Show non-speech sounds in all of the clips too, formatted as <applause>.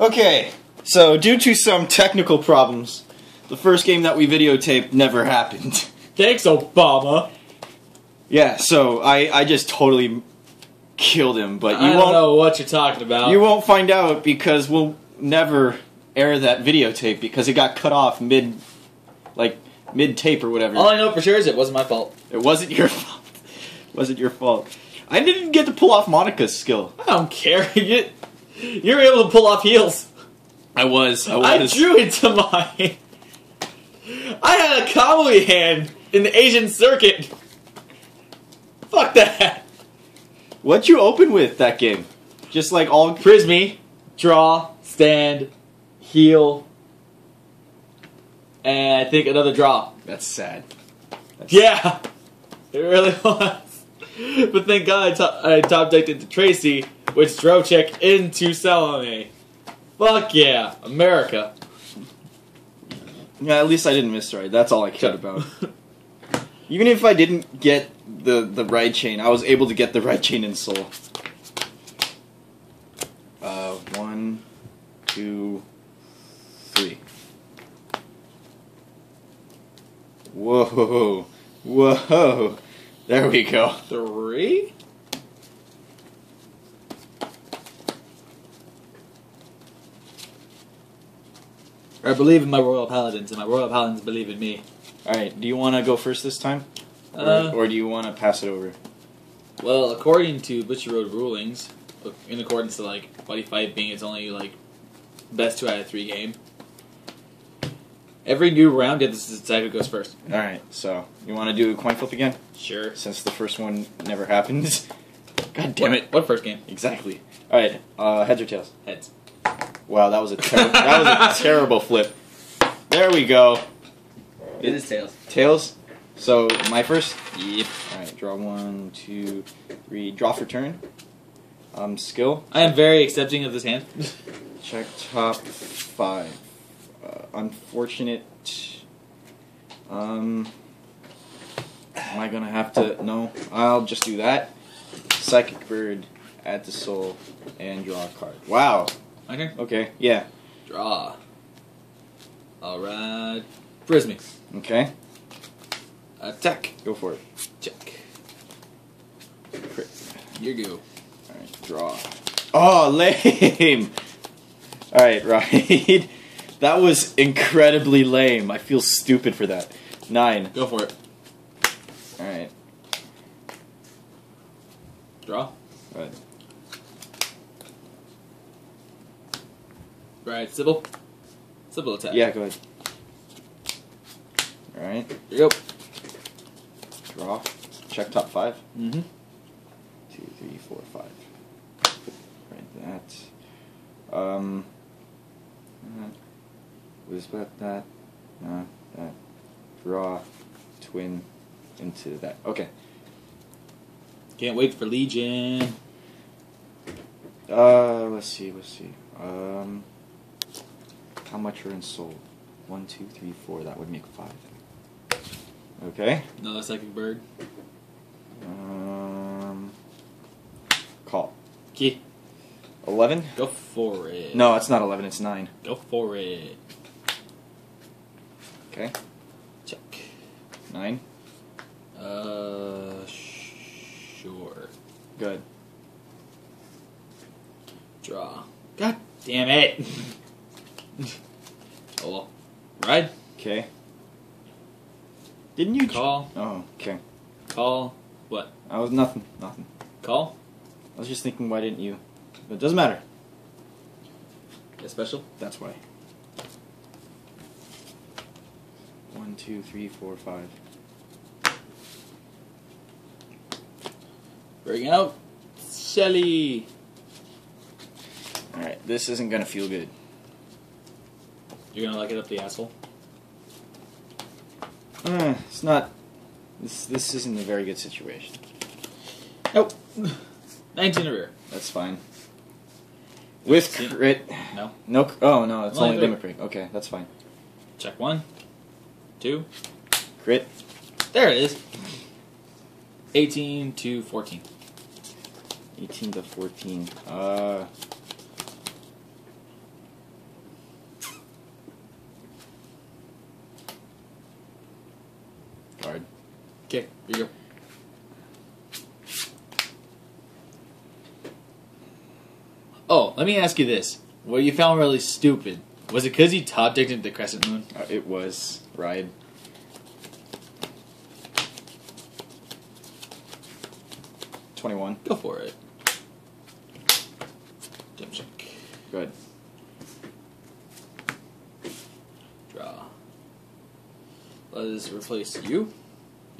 Okay, so due to some technical problems, the first game that we videotaped never <laughs> happened. Thanks, Obama. yeah, so I, I just totally killed him, but you I don't won't know what you're talking about. you won't find out because we'll never air that videotape because it got cut off mid like mid tape or whatever. All I know for sure is it wasn't my fault. It wasn't <laughs> your fault. It wasn't your fault. I didn't get to pull off Monaka's skill. I don't care. <laughs> <laughs> You, you were able to pull off heels. I was. I I drew into mine. I had a Kamui hand in the Asian circuit. Fuck that. What'd you open with that game? Just like all. Prismy, draw, stand, heal, and I think another draw. That's sad. That's Yeah, it really <laughs> was. But thank God I top, I top decked into Tracy, which drove check into Salome. Fuck yeah, America. Yeah, at least I didn't miss right. That's all I cared about. <laughs> Even if I didn't get the the right chain, I was able to get the ride chain in Soul. Uh, one, two, three. <laughs> Whoa, whoa! There we go. Three? I believe in my Royal Paladins, and my Royal Paladins believe in me. All right. Do you want to go first this time, or, Uh, or do you want to pass it over? well, according to Bushiroad rulings, in accordance to like Buddy Fight being its only like best two out of three game, every new round, yeah, this is exactly who goes first. All right. So you want to do a coin flip again, Sure. since the first one never happened. <laughs> God damn it. What first game? Exactly. All right. Uh, heads or tails? Heads. Wow, that was a ter- that was a <laughs> terrible flip. There we go. It is tails. Tails. So my first. Yep. All right. Draw one, two, three. Draw for turn. Um, skill. I am very accepting of this hand. Check top five. Uh, unfortunate. Um. Am I gonna have to? No. I'll just do that. Psychic bird. Add to soul and draw a card. Wow. Okay. Okay. Yeah. Draw. Alright. Frisbee. Okay. Attack. Go for it. Check. Crit. You go. Alright, draw. Oh, <laughs> lame! Alright, right. <laughs> that was incredibly lame. I feel stupid for that. Nine. Go for it. Alright, Draw. right. Right. Sybil. Sybil attack. Yeah, go ahead. Alright, go. draw. Check top five. Mm-hmm. Two, three, four, five. Right, that. Um. Was that that? No, that. Draw. Twin. Into that. Okay. Can't wait for Legion. Uh, let's see, let's see. Um, how much are in soul? One, two, three, four. That would make five. Okay. Another psychic bird. Um, call. Key. Eleven? Go for it. No, it's not eleven. It's nine. Go for it. Okay. Check. Nine. Uh, sure. Good. Draw. God damn it. <laughs> <laughs> oh well. Ride. Okay. Didn't you? Call. oh, okay. Call. What? I was nothing. Nothing. Call. I was just thinking, why didn't you? But it doesn't matter. A special. That's why. One, two, three, four, five. Bring out Shelly. All right. This isn't gonna feel good. You're gonna lock it up the asshole. Uh, it's not. This this isn't a very good situation. Nope. 19 a rear. That's fine. With See? crit. No. No. Oh no, it's Only only limit break. Okay, that's fine. Check one. Two. Crit. There it is. 18 to 14. 18 to 14. Uh. Okay, here you go. Oh, let me ask you this. What you found really stupid? Was it because you top decked into the crescent moon? Uh, it was ride. Twenty-one. Go for it. Jump check. Good. Draw. Let us replace you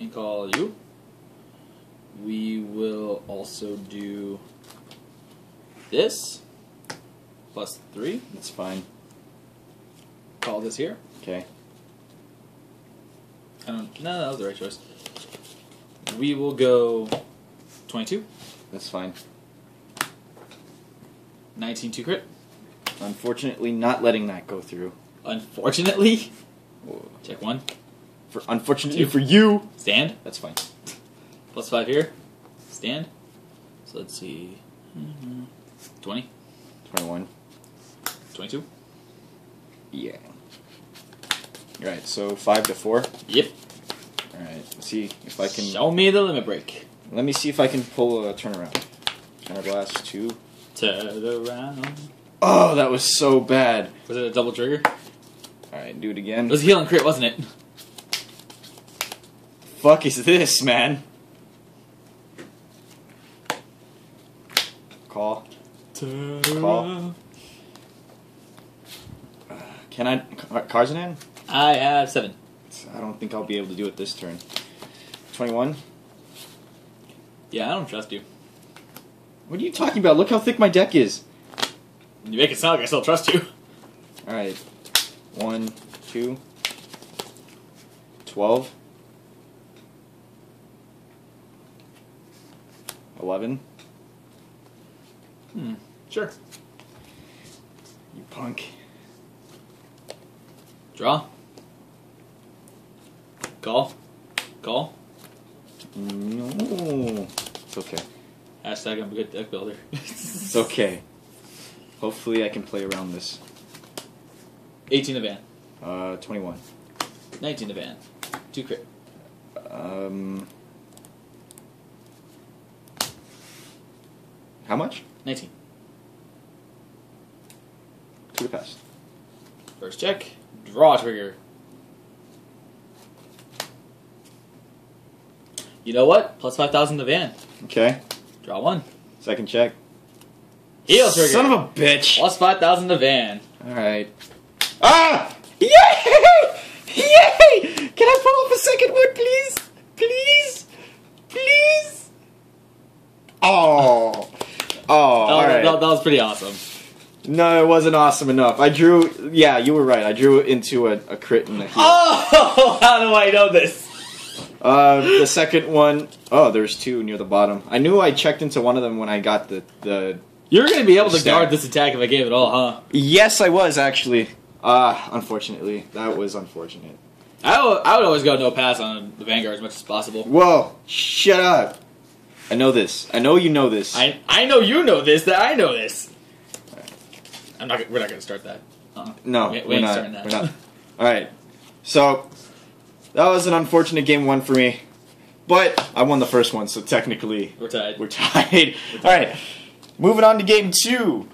and call you. We will also do this plus three. That's fine. Call this here. Okay. I don't. No, that was the right choice. We will go 22, That's fine. 19 2 crit. Unfortunately, not letting that go through. Unfortunately, check one. For unfortunately Two. for you, Stand. that's fine. Plus five here. Stand. So let's see. Mhm. 20, Twenty-one. 22. Yeah. Right. So five to four. Yep. All right. Let's see if I can. Show me the limit break. Let me see if I can pull a turnaround. Counter blast two. Turn around. Oh, that was so bad. Was it a double trigger? All right, do it again. It was a heal and crit, wasn't it? Fuck is this, man? Call. Call. Can I? Car- Cards in hand? Ah, I have seven. I don't think I'll be able to do it this turn. Twenty-one. Yeah, I don't trust you. What are you talking about? Look how thick my deck is. You make it sound like I still trust you. All right. One, two. Twelve. Eleven. Hmm. Sure. You punk. Draw. Call. Call. No. It's okay. Hashtag I'm a good deck builder. It's okay. Hopefully, I can play around this. 18 to van. Uh, 21. 19 to van. Two crit. Um. How much? 19. To the past. First check. Draw trigger. You know what? Plus 5,000 to van. Okay. Draw one. Second check. Heal trigger. Son of a bitch. Plus 5,000 to van. All right. Ah! Yay! Yay! Can I pull off a second one, please? Please? Please? Oh. That, was pretty awesome. No, it wasn't awesome enough. I drew. Yeah, you were right. I drew it into a, a crit and a heal. Oh, <laughs> how do I know this? Uh, the second one oh there's two near the bottom. I knew I checked into one of them when I got the the. You're going to be able to Stack. guard this attack if I gave it all, huh? Yes, I was actually. Ah, unfortunately, that was unfortunate. I would, I would always go no pass on the Vanguard as much as possible. Whoa! Shut up. I know this. I know you know this. I I know you know this. That I know this. I'm not. We're not going to start that. Uh-uh. no, We- we we are not. that. We're not. All right. So that was an unfortunate game one for me, but I won the first one, so technically We're tied. we're <laughs> tied. All right. Moving on to game two.